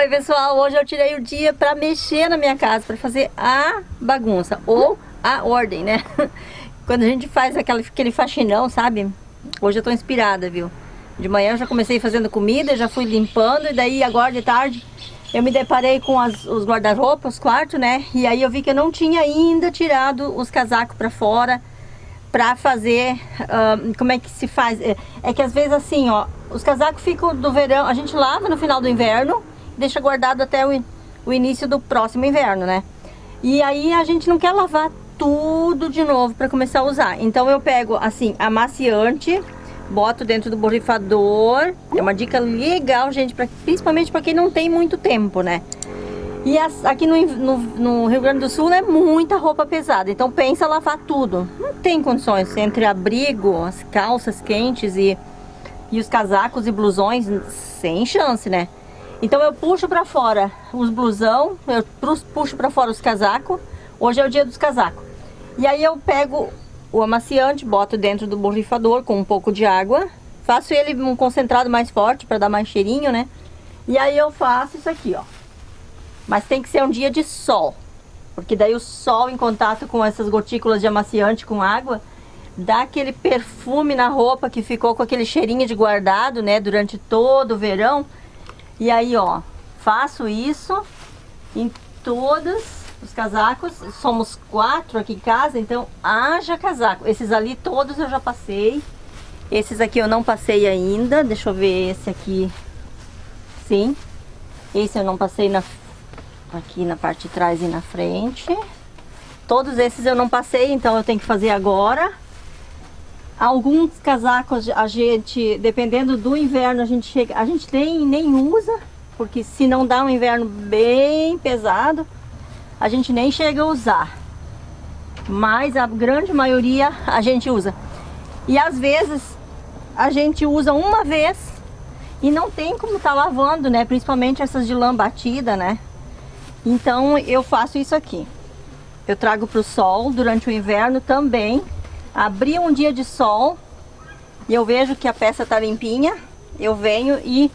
Oi pessoal, hoje eu tirei o dia para mexer na minha casa, para fazer a bagunça ou a ordem, né? Quando a gente faz aquela, aquele faxinão, sabe? Hoje eu tô inspirada, viu? De manhã eu já comecei fazendo comida, já fui limpando e daí agora de tarde eu me deparei com as, os guarda-roupas, os quartos, né? E aí eu vi que eu não tinha ainda tirado os casacos para fora para fazer, uh, como é que se faz? É, é, que às vezes assim, ó, os casacos ficam do verão, a gente lava no final do inverno, deixa guardado até o, o início do próximo inverno, né? E aí a gente não quer lavar tudo de novo para começar a usar. Então eu pego assim, amaciante, boto dentro do borrifador. É uma dica legal, gente, pra, principalmente para quem não tem muito tempo, né? E as, aqui no, no, no, Rio Grande do Sul é muita roupa pesada, então pensa lavar tudo. Não tem condições entre abrigo, as calças quentes e, e os casacos e blusões, sem chance, né? Então eu puxo para fora os blusão, eu puxo para fora os casacos. Hoje é o dia dos casacos. E aí eu pego o amaciante, boto dentro do borrifador com um pouco de água. Faço ele um concentrado mais forte para dar mais cheirinho, né? E aí eu faço isso aqui, ó. Mas tem que ser um dia de sol. Porque daí o sol em contato com essas gotículas de amaciante com água dá aquele perfume na roupa que ficou com aquele cheirinho de guardado, né, durante todo o verão. E aí, ó, faço isso em todos os casacos. Somos quatro aqui em casa, então haja casaco. Esses ali todos eu já passei. Esses aqui eu não passei ainda. Deixa eu ver esse aqui. Sim. Esse eu não passei na, aqui na parte de trás e na frente. Todos esses eu não passei, então eu tenho que fazer agora. Alguns casacos a gente, dependendo do inverno, a gente chega, a gente nem, nem usa, porque se não dá um inverno bem pesado, a gente nem chega a usar. Mas a grande maioria a gente usa. E às vezes a gente usa uma vez e não tem como estar tá lavando, né? Principalmente essas de lã batida, né? Então eu faço isso aqui. Eu trago para o sol durante o inverno também. Abri um dia de sol e eu vejo que a peça tá limpinha. Eu venho e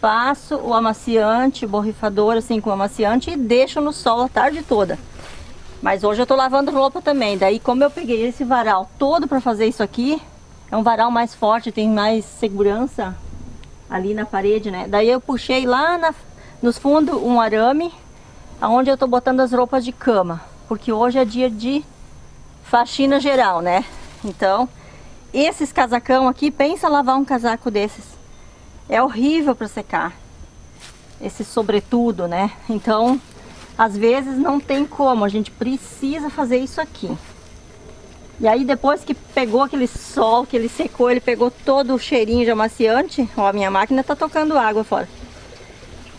passo o amaciante, o borrifador assim com o amaciante e deixo no sol a tarde toda. Mas hoje eu tô lavando roupa também, daí como eu peguei esse varal todo para fazer isso aqui, é um varal mais forte, tem mais segurança ali na parede, né? Daí eu puxei lá na, nos fundos um arame, aonde eu tô botando as roupas de cama, porque hoje é dia de faxina geral, né? Então, esses casacão aqui, pensa lavar um casaco desses é horrível para secar. Esse sobretudo, né? Então, às vezes não tem como, a gente precisa fazer isso aqui. E aí depois que pegou aquele sol, que ele secou, ele pegou todo o cheirinho de amaciante. Ó, a minha máquina tá tocando água fora.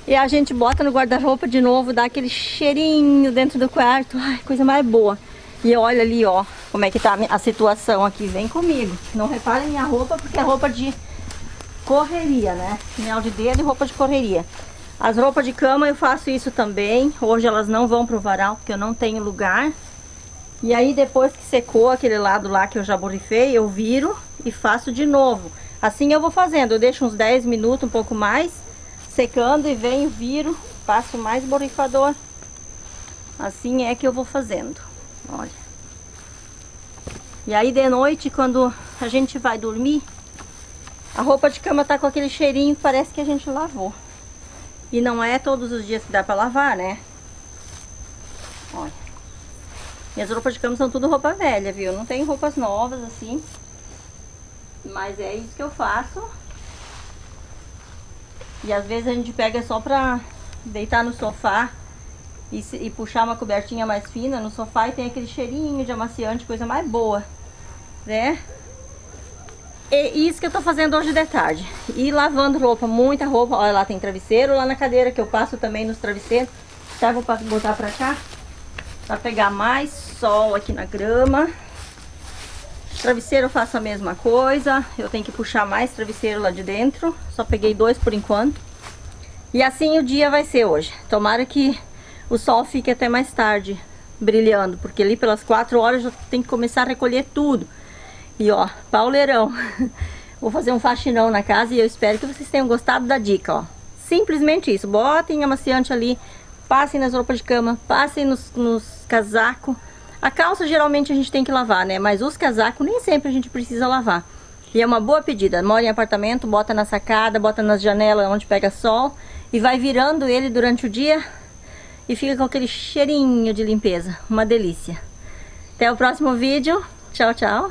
E a gente bota no guarda-roupa de novo, dá aquele cheirinho dentro do quarto. Ai, coisa mais boa. E olha ali, ó, como é que tá a situação aqui. Vem comigo. Não repare minha roupa, porque é roupa de correria, né? Mel de dedo e roupa de correria. As roupas de cama eu faço isso também. Hoje elas não vão pro varal, porque eu não tenho lugar. E aí depois que secou aquele lado lá que eu já borrifei, eu viro e faço de novo. Assim eu vou fazendo, eu deixo uns 10 minutos, um pouco mais, secando e venho, viro, passo mais borrifador. Assim é que eu vou fazendo, olha. E aí de noite, quando a gente vai dormir, a roupa de cama tá com aquele cheirinho parece que a gente lavou. E não é todos os dias que dá pra lavar, né? Olha. Minhas roupas de cama são tudo roupa velha, viu? Não tem roupas novas assim. Mas é isso que eu faço. E às vezes a gente pega só pra deitar no sofá e, e, puxar uma cobertinha mais fina no sofá e tem aquele cheirinho de amaciante, coisa mais boa, né? E isso que eu tô fazendo hoje de tarde. E lavando roupa, muita roupa. Olha lá, tem travesseiro lá na cadeira que eu passo também nos travesseiros. Tá, vou botar pra cá. Pra pegar mais sol aqui na grama. Travesseiro eu faço a mesma coisa. Eu tenho que puxar mais travesseiro lá de dentro. Só peguei dois por enquanto. E assim o dia vai ser hoje. Tomara que o sol fique até mais tarde brilhando. Porque ali pelas 4 horas já tem que começar a recolher tudo. E ó, pauleirão. Vou fazer um faxinão na casa e eu espero que vocês tenham gostado da dica, ó. Simplesmente isso. Botem amaciante ali, passem nas roupas de cama, passem nos, nos casacos. A calça geralmente a gente tem que lavar, né? Mas os casacos nem sempre a gente precisa lavar. E é uma boa pedida. Mora em apartamento, bota na sacada, bota nas janelas onde pega sol e vai virando ele durante o dia e fica com aquele cheirinho de limpeza. Uma delícia. Até o próximo vídeo. Tchau, tchau.